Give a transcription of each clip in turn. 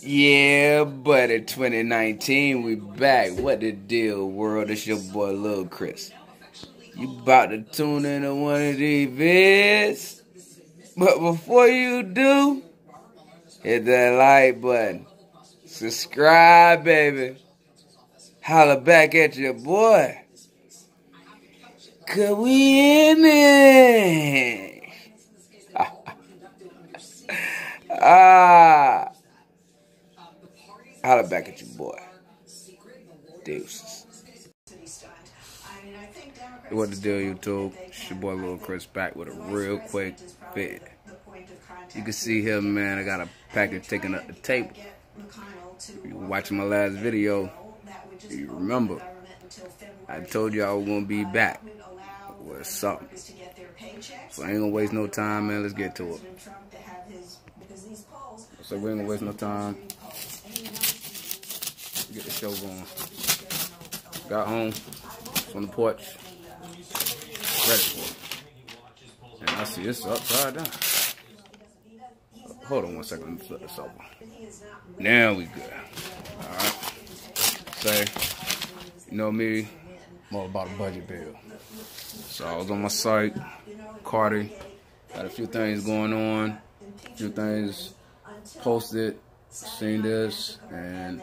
yeah, but in 2019 we back. What the deal, world? It's your boy Lil Chris. You about to tune into one of these vids. But before you do, hit that like button. Subscribe, baby. Holla back at your boy. Cause we in it. ah. Holla back at you, boy. Deuces. What the deal, YouTube? It's your boy Lil Chris back with a real quick bit. You can see here, man, I got a package taking up the table. You watching my last video, you remember, I told you I was going to be back with something. So I ain't going to waste no time, man. Let's get to it. So we ain't going to waste no time. Get the show going. Got home on the porch. Ready for it. And I see it's upside down. Hold on one second. Let me flip this over. Now we good. Alright. Say, you know me, I'm all about a budget bill. So I was on my site, Cardi, got a few things going on, a few things posted, seen this, and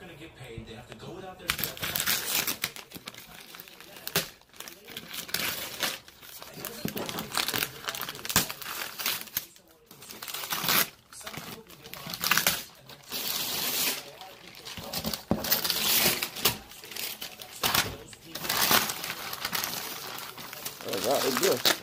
that is good.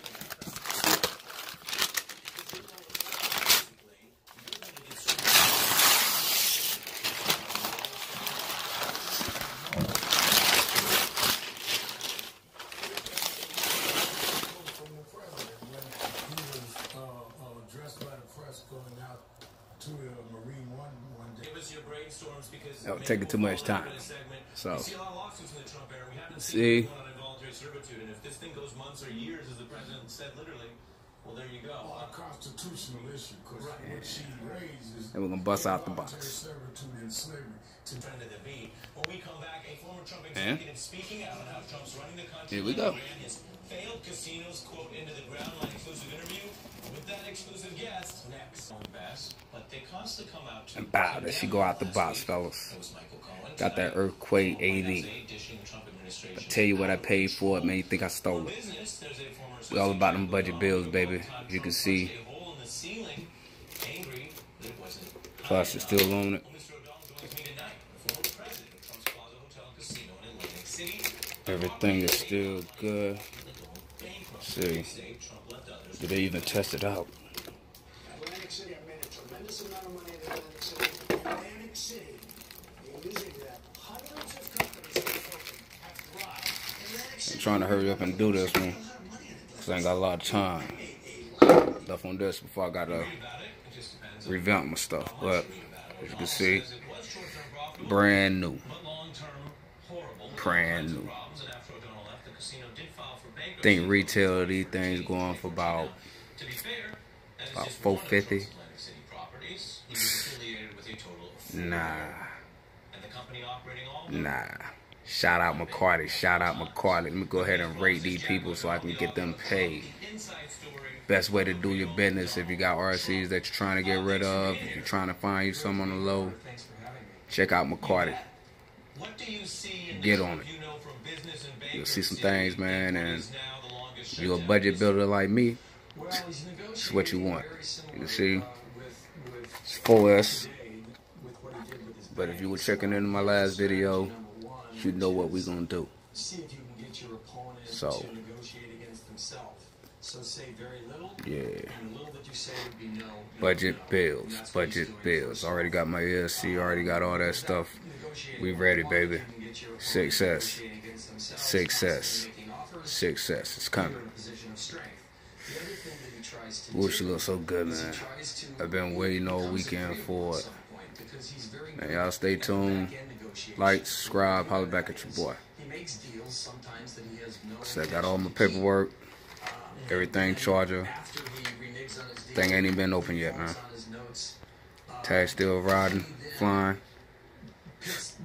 Take too much time. So, see, and if this thing goes months or years, as the president said, literally, well, there you go. Well, a constitutional issue, because what she raises. and we're gonna bust out the box. servitude and slavery. To Trend of the beat. When we come back, a former Trump eh? And? speaking out on how Trump's running the country. Here we go. ran his failed casinos quote into the ground line exclusive interview with that exclusive guest next. Going best, but they constantly come out to And bow, there she go out the box, fellas. Was Michael Cohen. Got that earthquake AV. Dishing the Trump administration. I tell you what I paid for it, man. You think I stole it? Business, there's a former We all about them budget bills, baby. As you can see. A hole in the ceiling, angry that it wasn't Plus, it's still on it. Well, Mr. O'Donnell joins me tonight, the former president of Trump's Plaza Hotel and Casino in Atlantic City. Everything is still good. Bankruptcy. See, Say Trump left others. did they even test it out? I'm trying to hurry up and do this one. Because I ain't got a lot of time left on this before I gotta About it, it just depends on revamp my stuff. But, as you can see, says it was short-term profitable, brand new. but long-term horrible. Brand new. Problems, and after O'Donnell left, the casino did file for bankruptcy. think retail of these things going for about To be fair, that is about just one of 450. Trump's Atlantic City properties. He was affiliated with a total of four. Nah, And the company operating all of them nah. Shout out Mercari. Shout out Mercari. Let me go ahead and rate these people so I can get them paid. Best way to do your business if you got RCs that you're trying to get rid of, if you're trying to find you some on the low, check out Mercari. Get on it. you'll see some things, man, and you're a budget builder like me, it's what you want. You see, it's 4S. today with what he did with his But if you were checking into my last video. You know what we're gonna do. see if you can get your opponent So. to negotiate against himself. So say very little, Yeah. and little that you say would be no. Budget no. bills, And that's what he's budget bills. Already got my ESC, uh, already got all that stuff. We ready, baby. you can get your opponent Success. negotiating against themselves, Success. constantly making offers, Success. It's coming. in a position. The other thing that he tries to Ooh, she looks so good, man. I've been waiting all weekend for it. some point because he's very Man, good y'all stay tuned. Like, subscribe, holler back at your boy. He makes deals sometimes that he has no So I got all my paperwork, everything charger. After he reneges on his deal, Thing ain't even been open yet, man. notes, Tag still riding, flying.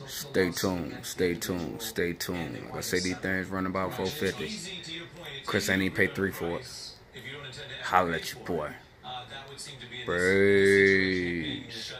Stay tuned, stay tuned, stay tuned. Like I say, these things running about 450. Easy to your point. It's Chris ain't even paid three for it. price if you don't intend to Holla advocate at your boy. Uh, that would seem to be in this Praise.